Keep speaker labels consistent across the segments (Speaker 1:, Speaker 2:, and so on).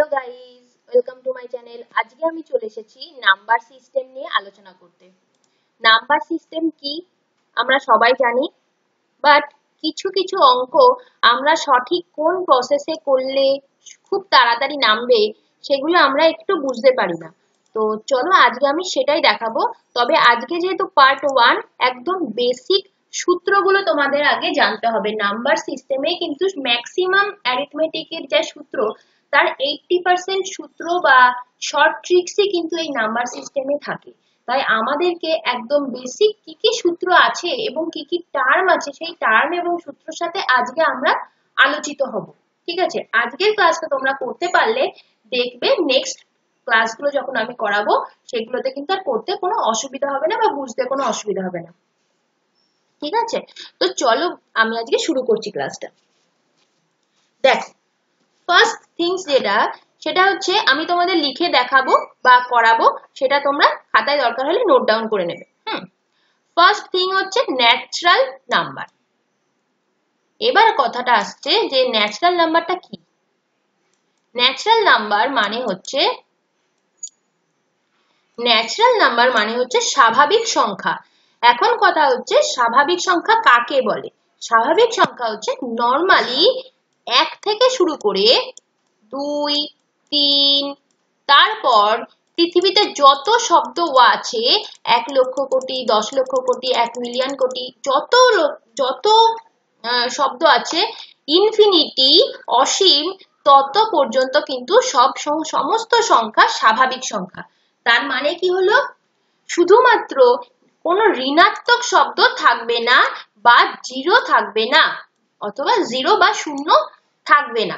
Speaker 1: Hello guys welcome to my channel আজকে আমি চলে এসেছি নাম্বার সিস্টেম নিয়ে আলোচনা করতে। নাম্বার সিস্টেম কি? আমরা সবাই জানি। বাট কিছু কিছু অঙ্ক আমরা সঠিক কোন প্রসেসে করলে খুব তাড়াতাড়ি নামবে, সেগুলো আমরা একটু বুঝতে পারি না। তো চলো আজকে আমি সেটাই দেখাবো। তবে আজকে যেহেতু পার্ট ওয়ান একদম বেসিক সূত্রগুলো তোমাদের আগে জানতে হবে। নাম্বার সিস্টেমে কিন্তু ম্যাক্সিমাম অ্যারিথমেটিকের যে সূত্র তার এইটটি পার্সেন্ট সূত্র বা শর্ট ট্রিক্সই কিন্তু এই নাম্বার সিস্টেমে থাকে। তাই আমাদেরকে একদম বেসিক কি কি সূত্র আছে এবং কি কি টার্ম আছে, সেই টার্ম এবং সূত্রের সাথে আজকে আমরা আলোচিত হব। ঠিক আছে? আজকের ক্লাসটা তোমরা করতে পারলে দেখবে নেক্সট ক্লাসগুলো যখন আমি করাবো, সেগুলোতে কিন্তু আর করতে কোনো অসুবিধা হবে না বা বুঝতে কোনো অসুবিধা হবে না। ঠিক আছে? তো চলো আমি আজকে শুরু করছি ক্লাসটা দেখো ফার্স্ট থিংস যেটা, সেটা হচ্ছে আমি তোমাদের লিখে দেখাবো বা করাবো, সেটা তোমরা খাতায় দরকার হলে নোট ডাউন করে নেবে। হুম। ফার্স্ট থিং হচ্ছে ন্যাচারাল নাম্বার এবার কথাটা আসছে যে ন্যাচারাল নাম্বারটা কি? ন্যাচারাল নাম্বার মানে হচ্ছে ন্যাচারাল নাম্বার মানে হচ্ছে স্বাভাবিক সংখ্যা। এখন কথা হচ্ছে স্বাভাবিক সংখ্যা কাকে বলে? স্বাভাবিক সংখ্যা হচ্ছে নর্মালি এক থেকে শুরু করে দুই, তিন, তারপর পৃথিবীতে যত শব্দ আছে, এক লক্ষ কোটি, দশ লক্ষ কোটি, এক মিলিয়ন কোটি, যত যত শব্দ আছে, ইনফিনিটি, অসীম, তত পর্যন্ত কিন্তু সব সমস্ত সংখ্যা স্বাভাবিক সংখ্যা। তার মানে কি হলো? শুধুমাত্র কোনো ঋণাত্মক শব্দ থাকবে না বা জিরো থাকবে না, অথবা জিরো বা শূন্য থাকবে না।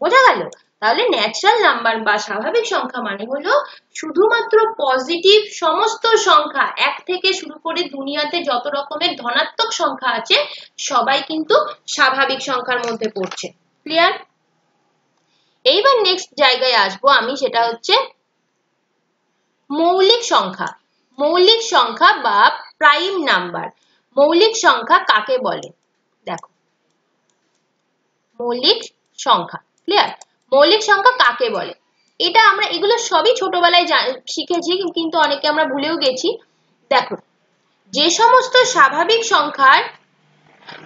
Speaker 1: বোঝা গেল? তাহলে ন্যাচারাল নাম্বার বা স্বাভাবিক সংখ্যা মানে হলো শুধুমাত্র পজিটিভ সমস্ত সংখ্যা এক থেকে শুরু করে দুনিয়াতে যত রকমের ধনাত্মক সংখ্যা আছে, সবাই কিন্তু স্বাভাবিক সংখ্যার মধ্যে পড়ছে। ক্লিয়ার এইবার নেক্সট জায়গায় আসব আমি, সেটা হচ্ছে মৌলিক সংখ্যা। মৌলিক সংখ্যা বা প্রাইম নাম্বার মৌলিক সংখ্যা কাকে বলে? দেখো মৌলিক সংখ্যা ক্লিয়ার মৌলিক সংখ্যা কাকে বলে? এটা আমরা, এগুলো সবই ছোটবেলায় শিখেছি, কিন্তু অনেকে আমরা ভুলেও গেছি। দেখো, যে সমস্ত স্বাভাবিক সংখ্যার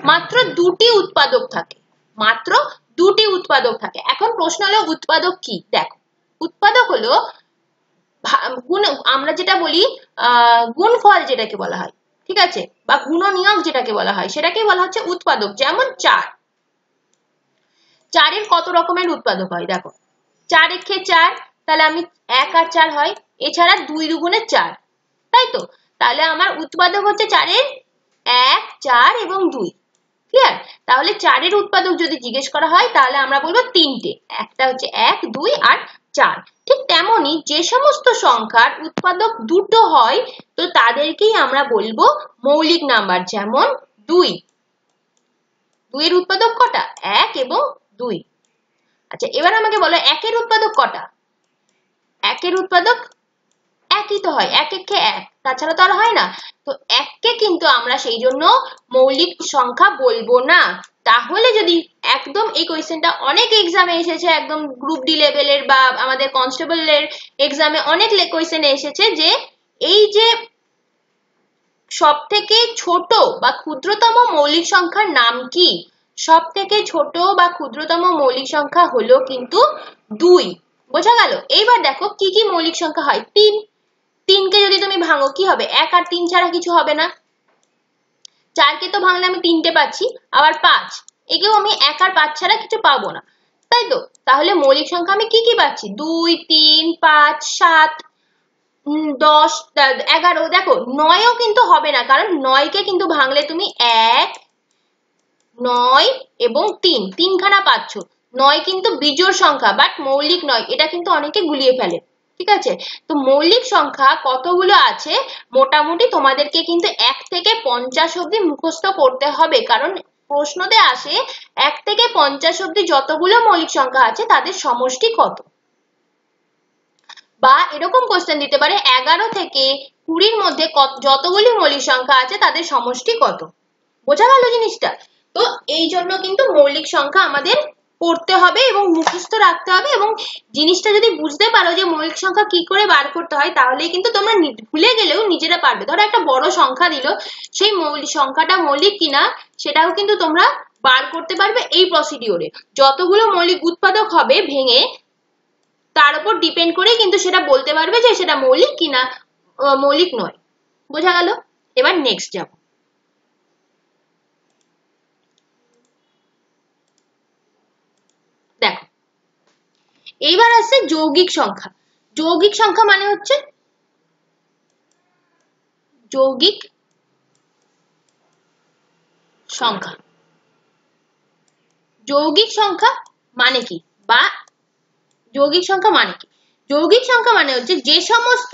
Speaker 1: মাত্র দুটি উৎপাদক থাকে, মাত্র দুটি উৎপাদক থাকে। এখন প্রশ্ন হলো, উৎপাদক কি? দেখো, উৎপাদক হলো গুণ, আমরা যেটা বলি আহ গুণফল যেটাকে বলা হয়, ঠিক আছে? বা গুণনীয়ক যেটাকে বলা হয় সেটাকে বলা হচ্ছে উৎপাদক। যেমন চার চারের কত রকমের উৎপাদক হয়? দেখো, চার একে চার, তাহলে আমি এক আর চার হয়, এছাড়া দুই দুগুণে চার। তাই তো? তাহলে আমার উৎপাদক হচ্ছে চারের এক, চার এবং দুই। ক্লিয়ার তাহলে চারের উৎপাদক যদি জিজ্ঞেস করা হয়, তাহলে আমরা বলব তিনটে। একটা হচ্ছে এক, দুই আর চার। ঠিক তেমনি যে সমস্ত সংখ্যার উৎপাদক দুটো হয়, তো তাদেরকেই আমরা বলব মৌলিক নাম্বার যেমন দুই। দুইয়ের উৎপাদক কটা? এক এবং দুই। আচ্ছা এবার আমাকে বলো, একের উৎপাদক কটা? একের উৎপাদক একই তো হয় এক একে। এক তাছাড়া তো আর হয় না। তো এককে কিন্তু আমরা সেই জন্য মৌলিক সংখ্যা বলব না। তাহলে যদি একদম এই কোয়েশ্চেনটা অনেক এক্সামে এসেছে, একদম গ্রুপ ডি লেভেলের বা আমাদের কনস্টেবলের এক্সামে অনেক কোয়েশ্চেনে এসেছে যে, এই যে সব থেকে ছোট বা ক্ষুদ্রতম মৌলিক সংখ্যার নাম কি? সব থেকে ছোট বা ক্ষুদ্রতম মৌলিক সংখ্যা হলো কিন্তু দুই। বোঝা গেল? এইবার দেখো কি কি মৌলিক সংখ্যা হয়। তিন। তিনকে যদি তুমি ভাঙো, কি হবে? এক আর তিন ছাড়া কিছু হবে না। চারকে তো ভাঙলে আমি তিনটে পাচ্ছি, আবার পাঁচ। একেও আমি এক আর পাঁচ ছাড়া কিছু পাবো না। তাই তো? তাহলে মৌলিক সংখ্যা আমি কি কি পাচ্ছি? দুই, তিন, পাঁচ, সাত দশ, এগারো। দেখো, নয়ও কিন্তু হবে না, কারণ নয়কে কিন্তু ভাঙলে তুমি এক নয় এবং তিন। তিনখানা পাচ্ছ। নয় কিন্তু বিজোড় সংখ্যা বাট মৌলিক নয়। এটা কিন্তু অনেকে গুলিয়ে ফেলে। ঠিক আছে? তো মৌলিক সংখ্যা কতগুলো আছে? মোটামুটি তোমাদেরকে কিন্তু এক থেকে পঞ্চাশ অব্দি মুখস্থ করতে হবে। কারণ প্রশ্নতে আসে, এক থেকে পঞ্চাশ অব্দি যতগুলো মৌলিক সংখ্যা আছে, তাদের সমষ্টি কত? বা এরকম কোশ্চেন দিতে পারে, এগারো থেকে কুড়ির মধ্যে যতগুলি মৌলিক সংখ্যা আছে, তাদের সমষ্টি কত? বোঝা গেল জিনিসটা? তো এই জন্য কিন্তু মৌলিক সংখ্যা আমাদের পড়তে হবে এবং মুখস্থ রাখতে হবে এবং জিনিসটা যদি বুঝতে পারো যে মৌলিক সংখ্যা কি করে বার করতে হয়, তাহলে কিন্তু তোমরা ভুলে গেলেও নিজেরা পারবে। ধরো একটা বড় সংখ্যা দিল, সেই মৌলিক সংখ্যাটা মৌলিক কিনা সেটাও কিন্তু তোমরা বার করতে পারবে এই প্রসিডিওরে যতগুলো মৌলিক উৎপাদক হবে ভেঙে, তার উপর ডিপেন্ড করে কিন্তু সেটা বলতে পারবে যে সেটা মৌলিক কিনা মৌলিক নয়। বোঝা গেল? এবার নেক্সট যাব দেখো এইবার আছে যৌগিক সংখ্যা। যৌগিক সংখ্যা মানে হচ্ছে যৌগিক সংখ্যা। যৌগিক সংখ্যা মানে কি? বা যৌগিক সংখ্যা মানে কি? যৌগিক সংখ্যা মানে হচ্ছে যে সমস্ত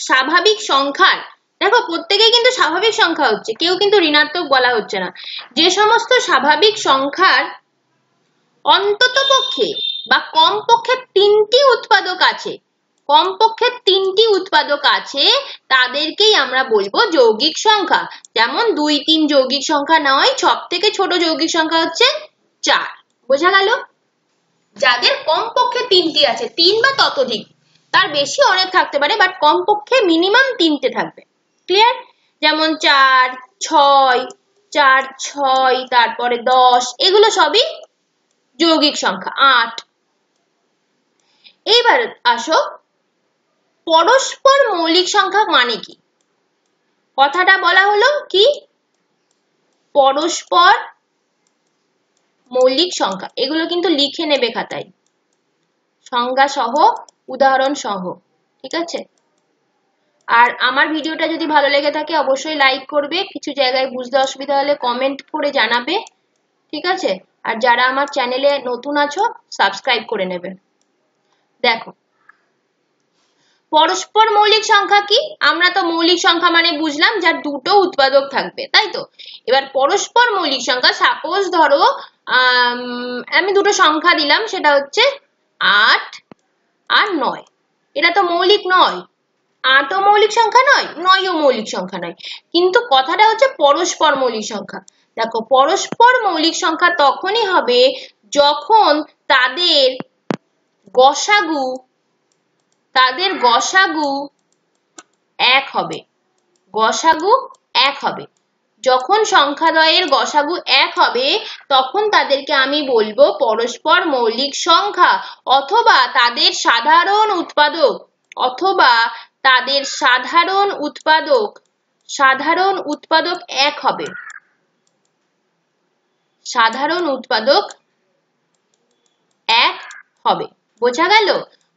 Speaker 1: স্বাভাবিক সংখ্যার, দেখো প্রত্যেকেই কিন্তু স্বাভাবিক সংখ্যা হচ্ছে, কেউ কিন্তু ঋণাত্মক বলা হচ্ছে না। যে সমস্ত স্বাভাবিক সংখ্যার অন্তত পক্ষে বা কমপক্ষে তিনটি উৎপাদক আছে। কমপক্ষে তিনটি উৎপাদক আছে, তাদেরকেই আমরা বলব যৌগিক সংখ্যা। যেমন দুই তিন যৌগিক সংখ্যা নয় সব থেকে ছোট যৌগিক সংখ্যা হচ্ছে চার। বোঝা গেল? যাদের কমপক্ষে তিনটি আছে, তিন বা ততোধিক, তার বেশি অনেক থাকতে পারে বাট কমপক্ষে মিনিমাম তিনটে থাকবে। ক্লিয়ার যেমন চার, ছয় চার, ছয়, তারপরে দশ, এগুলো সবই যৌগিক সংখ্যা। আট এইবার আসো, পরস্পর মৌলিক সংখ্যা মানে কি? কথাটা বলা হলো কি? পরস্পর মৌলিক সংখ্যা। এগুলো কিন্তু লিখে নেবে খাতায়। সংজ্ঞা সহ, উদাহরণ সহ। ঠিক আছে? আর আমার ভিডিওটা যদি ভালো লেগে থাকে, অবশ্যই লাইক করবে। কিছু জায়গায় বুঝতে অসুবিধা হলে কমেন্ট করে জানাবে। ঠিক আছে? আর যারা আমার চ্যানেলে নতুন আছো সাবস্ক্রাইব করে নেবে। দেখো। পরস্পর মৌলিক সংখ্যা কি? আমরা তো মৌলিক সংখ্যা মানে বুঝলাম, যার দুটো উৎপাদক থাকবে, তাই তো? এবার পরস্পর মৌলিক সংখ্যা সাপোজ ধরো আমি দুটো সংখ্যা দিলাম, সেটা হচ্ছে আট আর নয়। এটা তো মৌলিক নয়। আটও মৌলিক সংখ্যা নয়, নয়ও মৌলিক সংখ্যা নয়। কিন্তু কথাটা হচ্ছে পরস্পর মৌলিক সংখ্যা। দেখো, পরস্পর মৌলিক সংখ্যা তখনই হবে যখন তাদের গসাগু, তাদের গসাগু এক হবে। গসাগু এক হবে। যখন সংখ্যাদ্বয়ের গসাগু এক হবে, তখন তাদেরকে আমি বলব পরস্পর মৌলিক সংখ্যা অথবা তাদের সাধারণ উৎপাদক অথবা তাদের সাধারণ উৎপাদক। সাধারণ উৎপাদক এক হবে। সাধারণ উৎপাদক এক হবে। বোঝা গেল?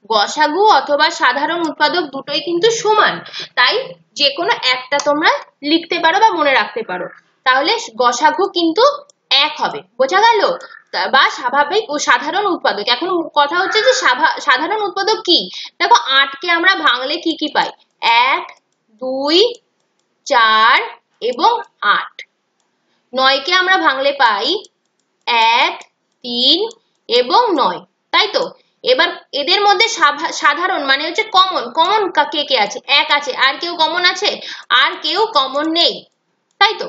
Speaker 1: গসাগু অথবা সাধারণ উৎপাদক দুটোই কিন্তু সমান। তাই যে কোনো একটা তোমরা লিখতে পারো বা মনে রাখতে পারো। তাহলে গসাগু কিন্তু এক হবে। বোঝা গেল? বা স্বাভাবিক ও সাধারণ উৎপাদক। এখন কথা হচ্ছে যে সাধারণ উৎপাদক কি? দেখো, আটকে আমরা ভাঙলে কি কি পাই? এক, দুই, চার এবং আট। নয়কে আমরা ভাঙলে পাই এক, তিন এবং নয়। তাই তো? এবার এদের মধ্যে সাধারণ মানে হচ্ছে কমন কমন কে কে আছে? এক আছে। আর কেউ কমন আছে? আর কেউ কমন নেই। তাই তো?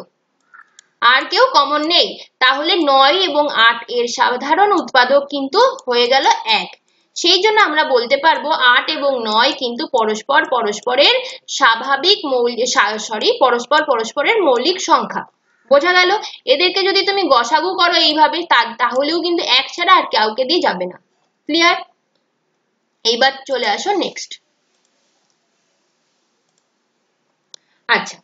Speaker 1: আর কেউ কমন নেই। তাহলে নয় এবং আট এর সাধারণ উৎপাদক কিন্তু হয়ে গেল এক। সেই জন্য আমরা বলতে পারব আট এবং নয় কিন্তু পরস্পর পরস্পরের স্বাভাবিক মৌলিক সরি পরস্পর পরস্পরের মৌলিক সংখ্যা। বোঝা গেল? এদেরকে যদি তুমি গসাগু করো এইভাবে তাহলেও কিন্তু এক ছাড়া আর কাউকে দিয়ে যাবে না। ক্লিয়ার এইবার চলে আসো নেক্সট আচ্ছা।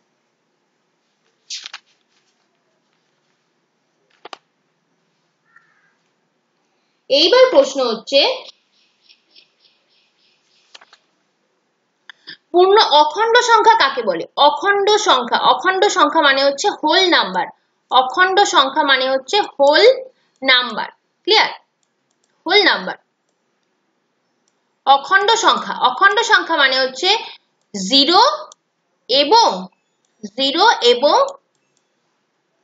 Speaker 1: এইবার প্রশ্ন হচ্ছে, পূর্ণ অখণ্ড সংখ্যা কাকে বলে? অখণ্ড সংখ্যা। অখণ্ড সংখ্যা মানে হচ্ছে হোল নাম্বার অখণ্ড সংখ্যা মানে হচ্ছে whole number clear whole number অখণ্ড সংখ্যা। অখণ্ড সংখ্যা মানে হচ্ছে জিরো এবং জিরো এবং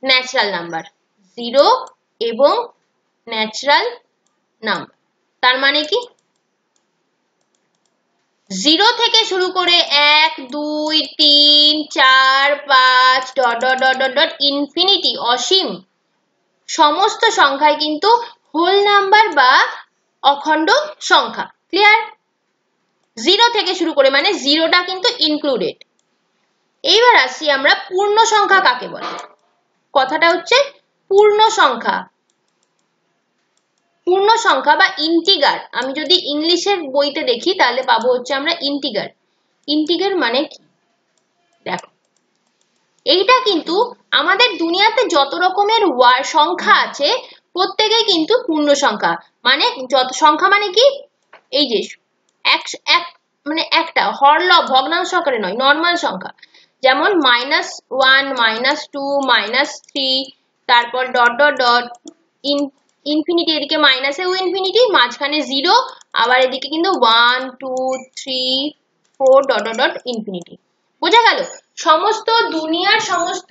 Speaker 1: ন্যাচারাল নাম্বার জিরো এবং ন্যাচারাল নাম্বার তার মানে কি? জিরো থেকে শুরু করে এক, দুই, তিন, চার, পাঁচ dot dot dot dot dot infinity অসীম সমস্ত সংখ্যায় কিন্তু হোল নাম্বার বা অখণ্ড সংখ্যা। ক্লিয়ার জিরো থেকে শুরু করে মানে জিরোটা কিন্তু ইনক্লুডেড এইবার আসছি আমরা পূর্ণ সংখ্যা কাকে বলে? কথাটা হচ্ছে পূর্ণ সংখ্যা। পূর্ণ সংখ্যা বা ইন্টিগার আমি যদি ইংলিশের বইতে দেখি তাহলে পাবো হচ্ছে আমরা ইন্টিগার ইন্টিগার মানে কি? দেখো। এইটা কিন্তু আমাদের দুনিয়াতে যত রকমের সংখ্যা আছে, প্রত্যেকেই কিন্তু পূর্ণ সংখ্যা। মানে যত সংখ্যা মানে কি? এই যে এক এক মানে একটা হরলব ভগ্নাংশ আকারে নয় নর্মাল সংখ্যা। যেমন minus one minus two minus three তারপর dot dot dot in infinity এদিকে মাইনাসেও ইনফিনিটি মাঝখানে জিরো আবার এদিকে কিন্তু one two three four dot dot infinity বোঝা গেল? সমস্ত দুনিয়ার সমস্ত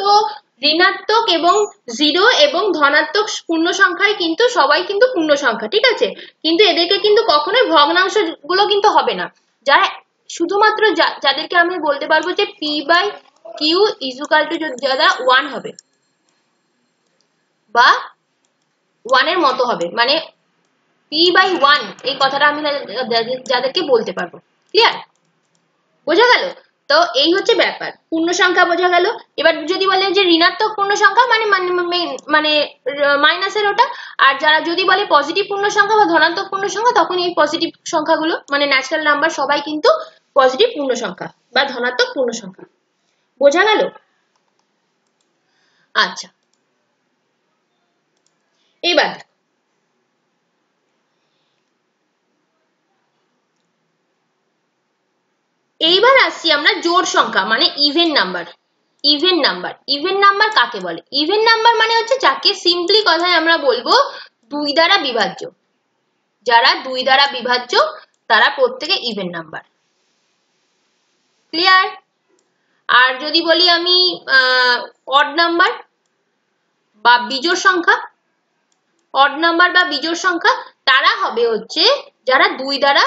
Speaker 1: ঋণাত্মক এবং জিরো এবং ধনাত্মক পূর্ণ সংখ্যায় কিন্তু, সবাই কিন্তু পূর্ণ সংখ্যা, ঠিক আছে? কিন্তু এদেরকে কিন্তু কখনোই ভগ্নাংশগুলো কিন্তু হবে না। যারা শুধুমাত্র যাদেরকে আমি বলতে পারব যে P by Q equal to যারা ওয়ান হবে বা ওয়ানের মতো হবে মানে পি বাই ওয়ান এই কথাটা আমি যাদেরকে বলতে পারব। ক্লিয়ার বোঝা গেল? তো এই হচ্ছে ব্যাপার। পূর্ণ সংখ্যা বোঝা গেল। এবার যদি বলে যে ঋণাত্মক পূর্ণ সংখ্যা মানে মানে মাইনাসের ওটা, আর যারা যদি বলে পজিটিভ পূর্ণ সংখ্যা বা ধনাত্মক পূর্ণ সংখ্যা তখন এই পজিটিভ সংখ্যাগুলো মানে ন্যাচারাল নাম্বার সবাই কিন্তু পজিটিভ পূর্ণ সংখ্যা বা ধনাত্মক পূর্ণ সংখ্যা বোঝা গেল? আচ্ছা। এবার এইবার আসছি আমরা জোর সংখ্যা মানে even number even number even number কাকে বলে? ইভেন নাম্বার মানে হচ্ছে যাকে সিম্পলি কথায় আমরা বলব দুই দ্বারা বিভাজ্য। যারা দুই দ্বারা বিভাজ্য, তারা প্রত্যেকে ইভেন নাম্বার ক্লিয়ার আর যদি বলি আমি অড নাম্বার বা বিজোড় সংখ্যা অড নাম্বার বা বিজোড় সংখ্যা, তারা হবে হচ্ছে যারা দুই দ্বারা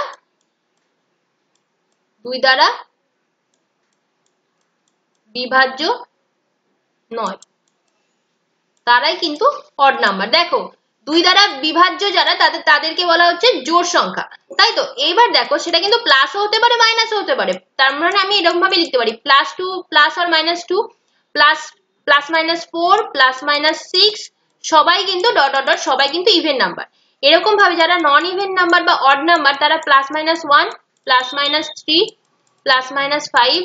Speaker 1: দুই দ্বারা বিভাজ্য নয়। তারাই কিন্তু অড নাম্বার দেখো, দুই দ্বারা বিভাজ্য যারা, তাদের, তাদেরকে বলা হচ্ছে জোর সংখ্যা। তাই তো? এইবার দেখো, সেটা কিন্তু প্লাসও হতে পারে মাইনাসও হতে পারে। তার মানে আমি এরকম ভাবে লিখতে পারি প্লাস টু প্লাস আর minus two plus plus minus four plus minus six সবাই কিন্তু ডট ডট ডট সবাই কিন্তু ইভেন নাম্বার এরকম ভাবে যারা নন ইভেন নাম্বার বা অড নাম্বার তারা plus minus one plus minus three plus minus five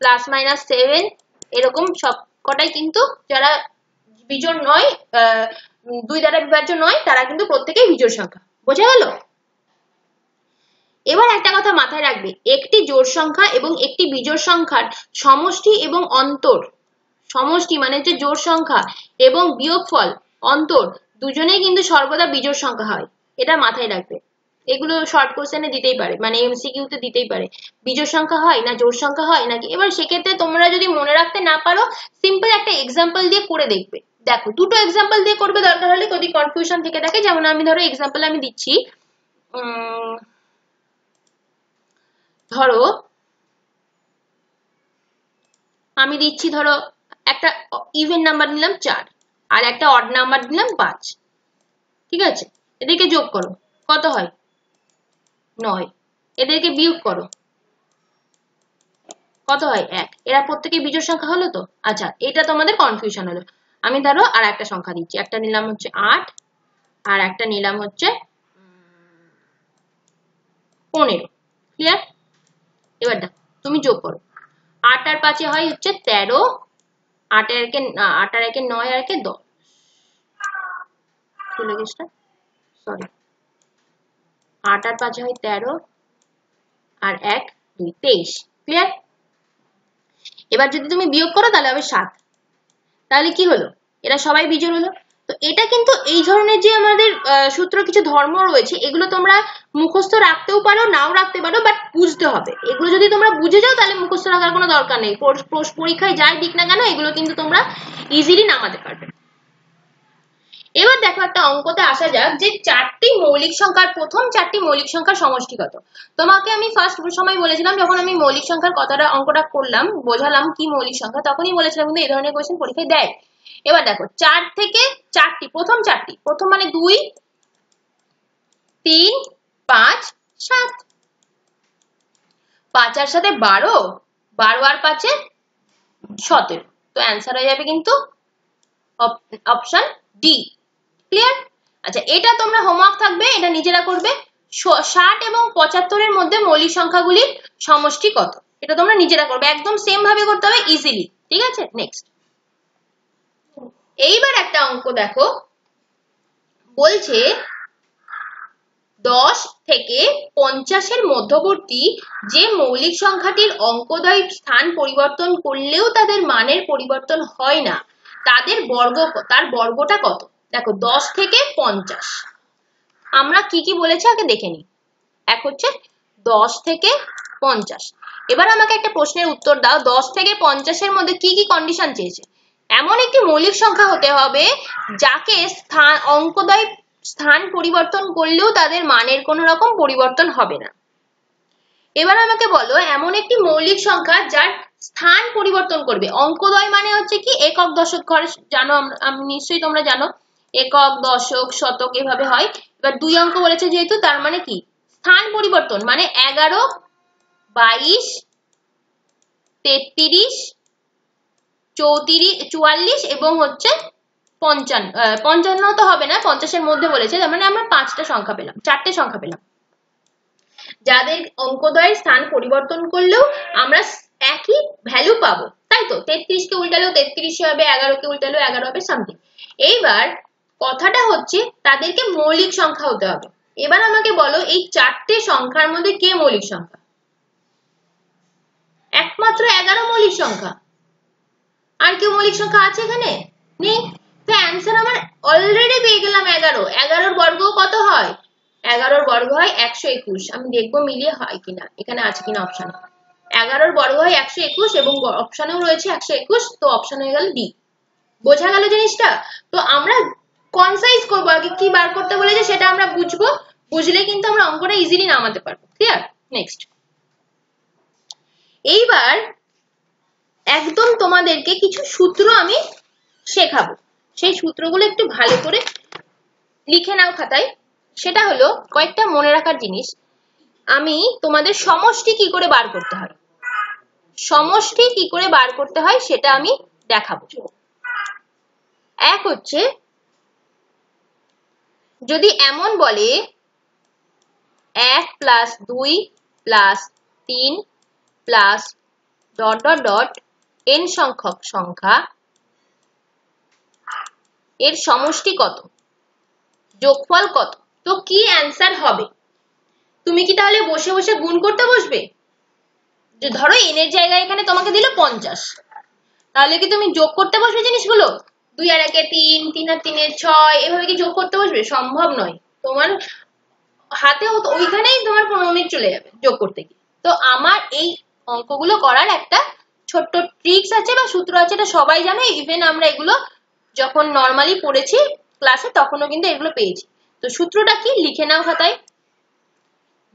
Speaker 1: plus minus seven এরকম সব কটাই কিন্তু যারা বিজোড় নয় দুই দ্বারা বিভাজ্য নয়, তারা কিন্তু প্রত্যেকেই বিজোড় সংখ্যা। বোঝা গেল? এবার একটা কথা মাথায় রাখবে। একটি জোড় সংখ্যা এবং একটি বিজোড় সংখ্যার সমষ্টি এবং অন্তর, সমষ্টি মানে হচ্ছে জোড় সংখ্যা এবং বিয়োগফল, অন্তর, দুজনেই কিন্তু সর্বদা বিজোড় সংখ্যা হয়। এটা মাথায় রাখবে। এগুলো শর্ট কোশ্চেনে দিতেই পারে মানে এমসিকিউতে দিতেই পারে। বিজোড় সংখ্যা হয় না জোড় সংখ্যা হয় নাকি? এবার সেক্ষেত্রে তোমরা যদি মনে রাখতে না পারো সিম্পল একটা এক্সাম্পল দিয়ে করে দেখবে। দেখো, দুটো এক্সাম্পল দিয়ে করবে, দরকার হলে যদি কনফিউশন থেকে থাকে, যেমন আমি ধরো এক্সাম্পল আমি দিচ্ছি ধরো, আমি দিচ্ছি ধরো একটা ইভেন নাম্বার নিলাম চার, আর একটা অড নাম্বার দিলাম পাঁচ। ঠিক আছে? এদেরকে যোগ করো, কত হয়? নয়। এদেরকে বিয়োগ করো। কত হয়? এক। এরা প্রত্যেকে বিজোড় সংখ্যা হলো তো? আচ্ছা এটা তোমাদের কনফিউশন হলো। আমি ধরো আর একটা সংখ্যা দিচ্ছি। একটা নিলাম হচ্ছে আট, আর একটা নিলাম হচ্ছে পনেরো। ক্লিয়ার এবার দেখো, তুমি যোগ করো। আট আর পাঁচে হয় হচ্ছে তেরো, আট আর একে আট আর একে নয় আর একে দশ। চলে গেছে সরি আট আর পাঁচে হয় তেরো আর এক, দুই, তেইশ। ক্লিয়ার এবার যদি তুমি বিয়োগ করো, তাহলে হবে সাত। তাহলে কি হলো? এরা সবাই বিজোড় হলো। তো এটা কিন্তু এই ধরনের যে আমাদের সূত্র কিছু ধর্ম রয়েছে, এগুলো তোমরা মুখস্থ রাখতেও পারো, নাও রাখতে পারো বাট বুঝতে হবে। এগুলো যদি তোমরা বুঝে যাও, তাহলে মুখস্থ রাখার কোনো দরকার নেই। পরীক্ষায় যাই দিক না কেন, এগুলো কিন্তু তোমরা ইজিলি নামাতে পারবে। এবার দেখো একটা অঙ্কতে আসা যাক যে চারটি মৌলিক সংখ্যার, প্রথম চারটি মৌলিক সংখ্যার সমষ্টি কত? তোমাকে আমি ফার্স্ট সময় বলেছিলাম, যখন আমি মৌলিক সংখ্যার কথাটা, অঙ্কটা করলাম, বোঝালাম কি মৌলিক সংখ্যা, তখনই বলেছিলাম কিন্তু এই ধরনের কোয়েশ্চেন পরীক্ষায় দেয়। এবার দেখো, চার থেকে চারটি, প্রথম চারটি, প্রথম মানে দুই, তিন, পাঁচ, সাত। পাঁচ আর সাথে বারো বারো আর পাঁচে সতেরো। তো অ্যান্সার হয়ে যাবে কিন্তু অপশন ডি ক্লিয়ার আচ্ছা এটা তোমরা হোমওয়ার্ক থাকবে, এটা নিজেরা করবে। ষাট এবং পঁচাত্তরের মধ্যে মৌলিক সংখ্যাগুলির সমষ্টি কত? এটা তোমরা নিজেরা করবে। একদম সেম ভাবে করতে হবে ইজিলি ঠিক আছে? নেক্সট এইবার একটা অঙ্ক দেখো। বলছে, দশ থেকে পঞ্চাশের মধ্যবর্তী যে মৌলিক সংখ্যাটির অঙ্কদয় স্থান পরিবর্তন করলেও তাদের মানের পরিবর্তন হয় না, তাদের বর্গ, তার বর্গটা কত? দেখো, দশ থেকে পঞ্চাশ। আমরা কি কি বলেছি আগে দেখে নিই। এক হচ্ছে দশ থেকে পঞ্চাশ। এবার আমাকে একটা প্রশ্নের উত্তর দাও। দশ থেকে পঞ্চাশের মধ্যে কি কি কন্ডিশন চেয়েছে? এমন একটি মৌলিক সংখ্যা হতে হবে যাকে স্থান, অঙ্কদয় স্থান পরিবর্তন করলেও তাদের মানের কোনো রকম পরিবর্তন হবে না। এবার আমাকে বলো, এমন একটি মৌলিক সংখ্যা যার স্থান পরিবর্তন করবে। অঙ্কদয় মানে হচ্ছে কি? একক দশক ঘর। জানো নিশ্চয়ই তোমরা জানো। একক, দশক, শতক এভাবে হয়। এবার দুই অঙ্ক বলেছে যেহেতু, তার মানে কি? স্থান পরিবর্তন মানে এগারো, বাইশ, তেত্রিশ চৌত্রিশ চুয়াল্লিশ এবং হচ্ছে পঞ্চান্ন পঞ্চান্ন তো হবে না, পঞ্চাশের মধ্যে বলেছে, তার মানে আমরা পাঁচটা সংখ্যা পেলাম, চারটে সংখ্যা পেলাম। যাদের অঙ্কদয়ের স্থান পরিবর্তন করলেও আমরা একই ভ্যালু পাবো, তাই তো? তেত্রিশকে উল্টালেও তেত্রিশ হবে এগারোকে উল্টালেও এগারো হবে সামথিং এইবার কথাটা হচ্ছে তাদেরকে মৌলিক সংখ্যা হতে হবে। এবার আমাকে বলো, এই চারটে সংখ্যার মধ্যে কে মৌলিক সংখ্যা? একমাত্র এগারো মৌলিক সংখ্যা। আর কেউ মৌলিক সংখ্যা আছে এখানে? নেই? তো অ্যান্সার আমার অলরেডি পেয়ে গেলাম এগারো। এগারোর বর্গ কত হয়? এগারোর বর্গ হয় একশো একুশ। আমি দেখব মিলিয়ে হয় কিনা, এখানে আছে কিনা অপশন এগারোর বর্গ হয় একশো একুশ এবং অপশনেও রয়েছে একশো একুশ, তো অপশন হয়ে গেল ডি বোঝা গেল জিনিসটা? তো আমরা কনসাইজ করব, আগে কি বার করতে বলেছে সেটা আমরা বুঝব, বুঝলে কিন্তু আমরা অঙ্কটা ইজিলি নামাতে পারব ক্লিয়ার নেক্সট এইবার একদম তোমাদেরকে কিছু সূত্র আমি শেখাবো। সেই সূত্রগুলো একটু ভালো করে লিখে নাও খাতায়। সেটা হলো কয়েকটা মনে রাখার জিনিস। আমি তোমাদের সমষ্টি কি করে বার করতে হয়? সমষ্টি কি করে বার করতে হয় সেটা আমি দেখাবো। এক হচ্ছে যদি এমন বলে, এক প্লাস দুই প্লাস তিন plus dot dot dot N সংখ্যক সংখ্যা, এর সমষ্টি কত? যোগফল কত? তো কি অ্যান্সার হবে? তুমি কি তাহলে বসে বসে গুণ করতে বসবে? ধরো এনের জায়গায় এখানে তোমাকে দিল পঞ্চাশ। তাহলে কি তুমি যোগ করতে বসবে জিনিসগুলো? দুই আর একে তিন তিন আর তিনের ছয়, এভাবে কি যোগ করতে বসবে? সম্ভব নয়। তোমার হাতে ওইখানেই তোমার পনেরো মিনিট চলে যাবে যোগ করতে গিয়ে। তো আমার এই অঙ্কগুলো করার একটা ছোট্ট ট্রিক্স আছে বা সূত্র আছে, এটা সবাই জানে। ইভেন আমরা এগুলো যখন নর্মালি পড়েছি ক্লাসে তখনও কিন্তু এগুলো পেয়েছি। তো সূত্রটা কি? লিখে নাও খাতায়।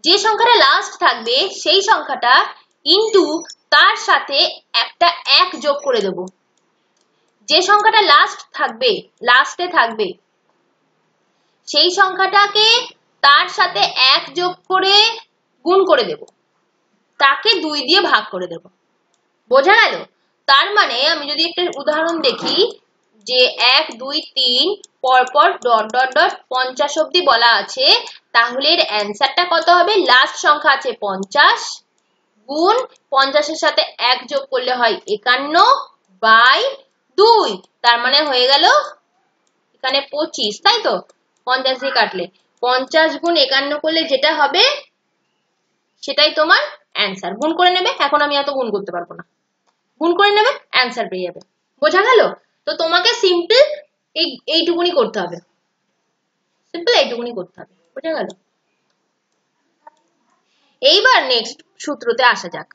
Speaker 1: যে সংখ্যাটা লাস্ট থাকবে, সেই সংখ্যাটা ইন্টু তার সাথে একটা এক যোগ করে দেব। যে সংখ্যাটা লাস্ট থাকবে লাস্টে থাকবে, সেই সংখ্যাটাকে তার সাথে এক যোগ করে গুণ করে দেব। তাকে দুই দিয়ে ভাগ করে দেব। বোঝা গেল? তার মানে আমি যদি একটা উদাহরণ দেখি, যে এক, দুই, তিন, পরপর ডট ডট ডট, পঞ্চাশ অব্দি বলা আছে, তাহলে এর অ্যান্সারটা কত হবে? লাস্ট সংখ্যা আছে পঞ্চাশ, গুণ পঞ্চাশের সাথে এক যোগ করলে হয় একান্ন বাই দুই, তার মানে হয়ে গেল এখানে পঁচিশ, তাই তো? পঞ্চাশ দিয়ে কাটলে। পঞ্চাশ গুণ একান্ন করলে যেটা হবে, সেটাই তোমার অ্যান্সার গুণ করে নেবে, এখন আমি এত গুণ করতে পারব না। গুণ করে নেবে অ্যান্সার পেয়ে যাবে। বোঝা গেল? তো তোমাকে সিম্পল এই, এইটুকুনি করতে হবে। সিম্পল এইটুকুনি করতে হবে। বোঝা গেল? এইবার নেক্সট সূত্রতে আসা যাক।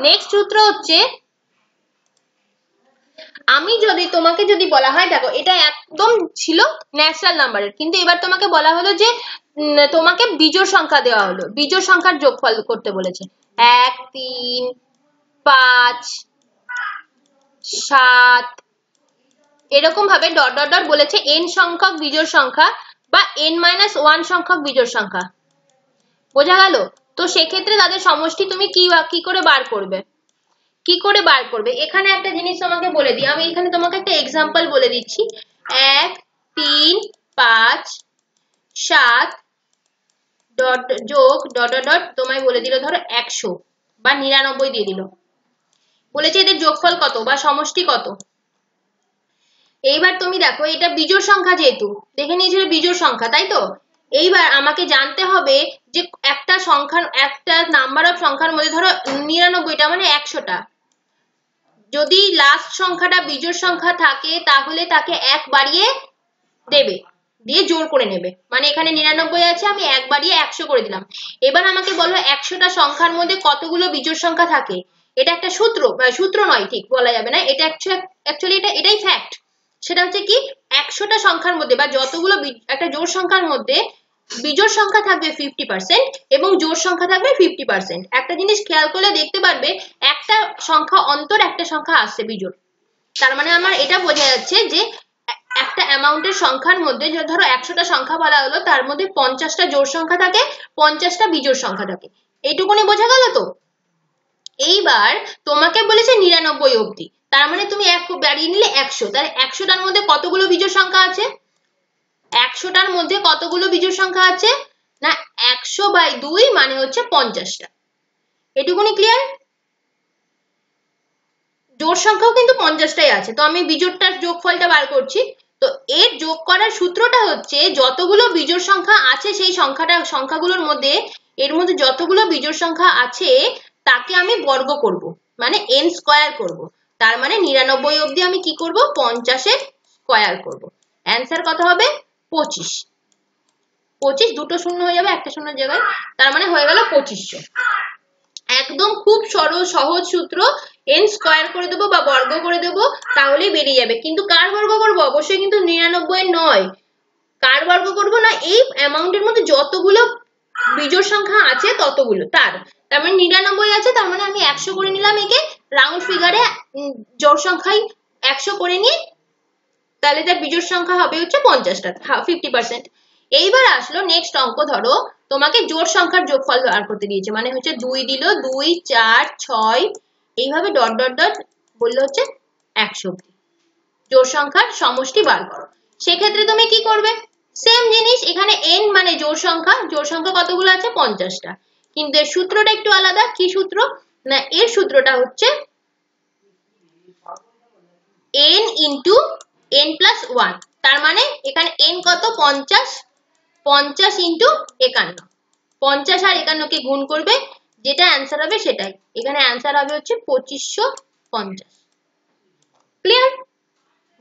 Speaker 1: নেক্সট সূত্র হচ্ছে আমি যদি, তোমাকে যদি বলা হয়, দেখো, এটা একদম ছিল ন্যাচারাল নাম্বারের কিন্তু এবার তোমাকে বলা হলো যে তোমাকে বিজোড় সংখ্যা দেওয়া হলো। বিজোড় সংখ্যার যোগফল করতে বলেছে। এক, তিন, পাঁচ, সাত, এরকম ভাবে ডট ডট ডট বলেছে এন সংখ্যক বিজোড় সংখ্যা বা এন মাইনাস ওয়ান সংখ্যক বিজোড় সংখ্যা। বোঝা গেল? তো সেক্ষেত্রে তাদের সমষ্টি তুমি কি কি করে বার করবে? কি করে বার করবে? এখানে একটা জিনিস তোমাকে বলে দিই। আমি এখানে তোমাকে একটা এক্সাম্পল বলে দিচ্ছি। এক, তিন, পাঁচ, সাত ডট যোগ ডট ডট তোমায় বলে দিল ধরো একশো বা নিরানব্বই দিয়ে দিল। বলেছে এদের যোগফল কত বা সমষ্টি কত? এইবার তুমি দেখো, এটা বিজোড় সংখ্যা যেহেতু, দেখে নিয়েছিল বিজোড় সংখ্যা, তাই তো? এইবার আমাকে জানতে হবে যে একটা সংখ্যার, একটা নাম্বার অফ সংখ্যার মধ্যে ধরো নিরানব্বইটা মানে একশোটা। যদি লাস্ট সংখ্যাটা বিজোড় সংখ্যা থাকে, তাহলে তাকে এক বাড়িয়ে দেবে, দিয়ে জোর করে নেবে। মানে এখানে নিরানব্বই আছে, আমি এক বাড়িয়ে একশো করে দিলাম। এবার আমাকে বলো, একশোটা সংখ্যার মধ্যে কতগুলো বিজোড় সংখ্যা থাকে? এটা একটা সূত্র সূত্র নয়, ঠিক, বলা যাবে না। এটা অ্যাকচুয়ালি এটা, এটাই ফ্যাক্ট সেটা হচ্ছে কি, একশোটা সংখ্যার মধ্যে বা যতগুলো একটা জোর সংখ্যার মধ্যে বিজোড় সংখ্যা থাকবে ফিফটি পার্সেন্ট এবং জোর সংখ্যা থাকবে ফিফটি পার্সেন্ট একটা জিনিস খেয়াল করলে দেখতে পারবে, একটা সংখ্যা অন্তর একটা সংখ্যা আসছে বিজোড়। তার মানে আমার এটা বোঝা যাচ্ছে যে একটা অ্যামাউন্টের সংখ্যার মধ্যে ধরো একশোটা সংখ্যা বলা হলো, তার মধ্যে পঞ্চাশটা জোর সংখ্যা থাকে, পঞ্চাশটা বিজোড় সংখ্যা থাকে। এইটুকুনি বোঝা গেল তো? এইবার তোমাকে বলেছে নিরানব্বই অব্দি তার মানে তুমি এক, বাড়িয়ে নিলে একশো। তাহলে একশোটার মধ্যে কতগুলো বিজোড় সংখ্যা আছে? একশোটার মধ্যে কতগুলো বিজোড় সংখ্যা আছে? না, একশো বাই দুই মানে হচ্ছে পঞ্চাশটা। এটুকুনি ক্লিয়ার জোর সংখ্যাও কিন্তু পঞ্চাশটাই আছে। তো আমি বিজোড়টার যোগফলটা বার করছি। তো এর যোগ করার সূত্রটা হচ্ছে, যতগুলো বিজোড় সংখ্যা আছে সেই সংখ্যাটা, সংখ্যাগুলোর মধ্যে, এর মধ্যে যতগুলো বিজোড় সংখ্যা আছে, তাকে আমি বর্গ করব। মানে এন স্কোয়ার করব। তার মানে নিরানব্বই অবধি আমি কি করব? পঞ্চাশের স্কোয়ার করব। অ্যান্সার কত হবে? পঁচিশ। পঁচিশ দুটো শূন্য হয়ে যাবে, একটা শূন্য জায়গায় তার মানে হয়ে গেল পঁচিশশো। একদম খুব সরল, সহজ সূত্র এন স্কোয়ার করে দেবো বা বর্গ করে দেবো, তাহলেই বেরিয়ে যাবে। কিন্তু কার বর্গ করব? অবশ্যই কিন্তু নিরানব্বই নয়। কার বর্গ করব না? এই অ্যামাউন্টের মধ্যে যতগুলো বিজোড় সংখ্যা আছে, ততগুলো, তার। তার মানে নিরানব্বই আছে, তার মানে আমি একশো করে নিলাম একে। রাউন্ড ফিগারে জোর সংখ্যায় একশো করে নিয়ে তাহলে তার বিজোড় সংখ্যা হবে হচ্ছে পঞ্চাশটা ফিফটি পার্সেন্ট এইবার আসলো নেক্সট অঙ্ক, ধরো তোমাকে জোর সংখ্যার যোগফল বার করতে দিয়েছে মানে হচ্ছে দুই দিল দুই, চার, ছয়, এইভাবে ডট ডট ডট বললে হচ্ছে একশো জোর সংখ্যার সমষ্টি বার করো। সেক্ষেত্রে তুমি কি করবে? সেম জিনিস, এখানে এন মানে জোর সংখ্যা জোর সংখ্যা কতগুলো আছে? পঞ্চাশটা। কিন্তু এর সূত্রটা একটু আলাদা, কি সূত্র? না, এর সূত্রটা হচ্ছে N into N plus one তার মানে এখানে এন কত? পঞ্চাশ। পঞ্চাশ ইন্টু একান্ন। পঞ্চাশ আর একান্নকে গুণ করবে, যেটা অ্যান্সার হবে সেটাই। এখানে অ্যান্সার হবে হচ্ছে পঁচিশশো পঞ্চাশ। ক্লিয়ার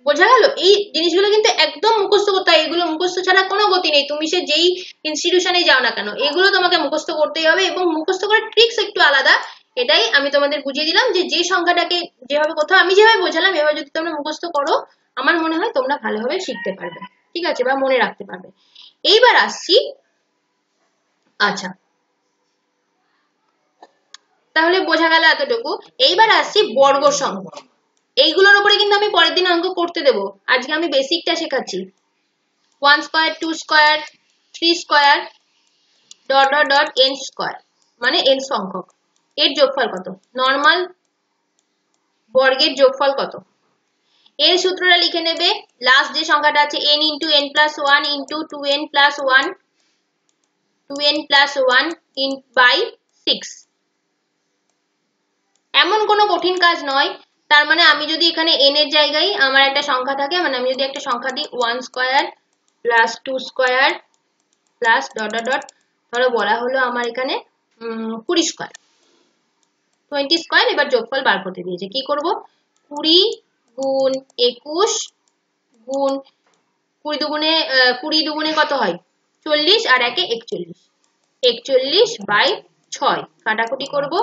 Speaker 1: বোঝা গেল? এই জিনিসগুলো কিন্তু একদম মুখস্থ করতে হয়। এগুলো মুখস্থ ছাড়া কোনো গতি নেই। তুমি সে যেই ইনস্টিটিউশনে যাও না কেন, এগুলো তোমাকে মুখস্থ করতেই হবে এবং মুখস্থ করার ট্রিক্স একটু আলাদা। এটাই আমি তোমাদের বুঝিয়ে দিলাম যে যে সংখ্যাটাকে যেভাবে কোথাও আমি যেভাবে বোঝালাম এভাবে যদি তোমরা মুখস্থ করো আমার মনে হয় তোমরা ভালোভাবে শিখতে পারবে। ঠিক আছে? বা মনে রাখতে পারবে। এইবার আসছি। আচ্ছা। তাহলে বোঝা গেল এতটুকু। এইবার আসছি বর্গ সংখ্যা এইগুলোর উপরে কিন্তু আমি পরের দিন অঙ্ক করতে দেব। আজকে আমি বেসিকটা শেখাচ্ছি। One square two square three square dot dot dot N square মানে এন সংখ্যক। এর যোগফল কত? নর্মাল বর্গের যোগফল কত? এর সূত্রটা লিখে নেবে। লাস্ট যে সংখ্যাটা আছে N into N plus one into two N plus one two N plus one in by six এমন কোনো কঠিন কাজ নয়। তার মানে আমি যদি এখানে এন এর জায়গায় আমার একটা সংখ্যা থাকে মানে আমি যদি একটা সংখ্যা দিই one square plus two square plus dot dot dot ধরো বলা হলো আমার এখানে কুড়ি স্কোয়ার টোয়েন্টি স্কোয়ার এবার যোগফল বার করতে দিয়েছে। কি করব? কুড়ি গুণ একুশ গুণ কুড়ি দুগুণে কুড়ি দুগুণে কত হয়? চল্লিশ আর একে একচল্লিশ। একচল্লিশ বাই ছয়। কাটাকুটি করব।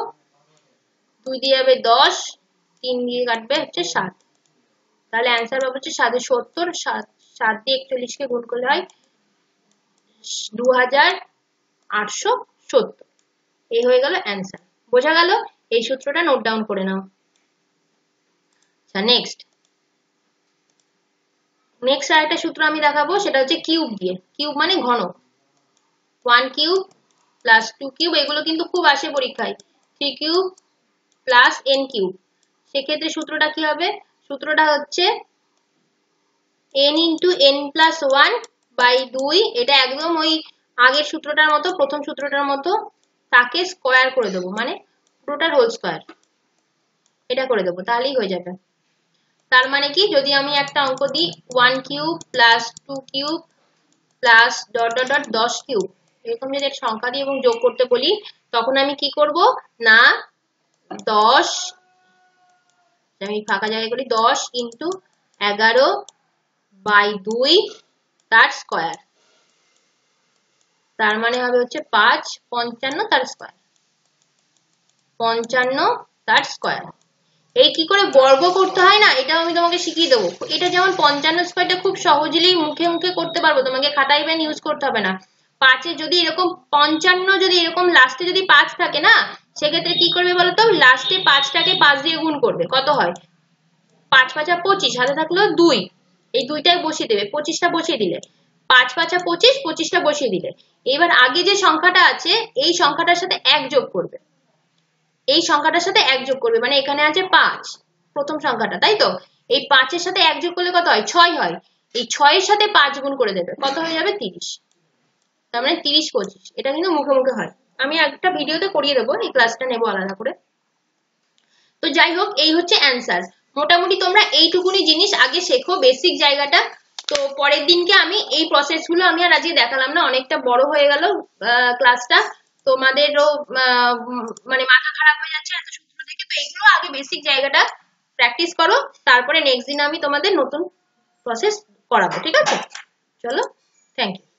Speaker 1: দুই দিয়ে যাবে দশ, তিন দিয়ে কাটবে হচ্ছে সাত। তাহলে অ্যান্সার পাবো হচ্ছে সাতে সত্তর। সাত সাত দিয়ে একচল্লিশকে গুণ করলে হয় দু হাজার আটশো সত্তর। এই হয়ে গেল অ্যান্সার বোঝা গেল? এই সূত্রটা নোট ডাউন করে নাও। আচ্ছা নেক্সট নেক্সট আরেকটা সূত্র আমি দেখাবো, সেটা হচ্ছে কিউব দিয়ে। কিউব মানে ঘন। One cube plus two cube, এগুলো কিন্তু খুব আসে পরীক্ষায়। Three cube plus N cube. সেক্ষেত্রে সূত্রটা কি হবে? সূত্রটা হচ্ছে N into N plus one by দুই। এটা একদম ওই আগের সূত্রটার মতো, প্রথম সূত্রটার মতো তাকে স্কোয়ার করে দেবো। মানে পুরোটার হোল স্কোয়ার। এটা করে দেবো, তাহলেই হয়ে যাবে। তার মানে কি? যদি আমি একটা অঙ্ক দিই one cube plus two cube plus dot dot dot দশ কিউব এরকম যদি একটা সংখ্যা দিই এবং যোগ করতে বলি, তখন আমি কি করব? না, দশ, আমি ফাঁকা জায়গায় করি, দশ ইন্টু এগারো বাই দুই তার স্কোয়ার তার মানে হবে হচ্ছে পাঁচ পঞ্চান্ন তার স্কোয়ার পঞ্চান্ন তার স্কোয়ার এই কি করে বর্গ করতে হয় না? এটাও আমি তোমাকে শিখিয়ে দেবো। এটা যেমন পঞ্চান্ন স্কোয়ারটা খুব সহজেই মুখে মুখে করতে পারব, তোমাকে খাতাই পেন ইউজ করতে হবে না। পাঁচে যদি এরকম পঞ্চান্ন যদি এরকম লাস্টে যদি পাঁচ থাকে না, সেক্ষেত্রে কি করবে বলতো? লাস্টে পাঁচটাকে পাঁচ দিয়ে গুণ করবে। কত হয়? পাঁচ পাঁচা পঁচিশ হাতে থাকল দুই। এই দুইটাই বসিয়ে দেবে। পঁচিশটা বসিয়ে দিলে। পাঁচ পাঁচা পঁচিশ, পঁচিশটা বসিয়ে দিলে। এবার আগে যে সংখ্যাটা আছে, এই সংখ্যাটার সাথে এক যোগ করবে। এই সংখ্যাটার সাথে এক যোগ করবে মানে এখানে আছে পাঁচ, প্রথম সংখ্যাটা, তাই তো? এই পাঁচের সাথে এক যোগ করলে কত হয়? ছয় হয়। এই ছয়ের সাথে পাঁচ গুণ করে দেবে, কত হয়ে যাবে? তিরিশ। তার মানে তিরিশ পঁচিশ। এটা কিন্তু মুখে মুখে হয়। আমি একটা ভিডিওতে করিয়ে দেবো, এই ক্লাসটা নেব আলাদা করে। তো যাই হোক, এই হচ্ছে অ্যান্সার মোটামুটি তোমরা এইটুকুনি জিনিস আগে শেখো বেসিক জায়গাটা। তো পরের দিনকে আমি এই প্রসেসগুলো আমি আর আজকে দেখালাম না, অনেকটা বড় হয়ে গেল ক্লাসটা তোমাদেরও মানে মাথা খারাপ হয়ে যাচ্ছে এত সূত্র থেকে তো এগুলো আগে বেসিক জায়গাটা প্র্যাকটিস করো, তারপরে নেক্সট দিন আমি তোমাদের নতুন প্রসেস করাবো, ঠিক আছে? চলো থ্যাংক ইউ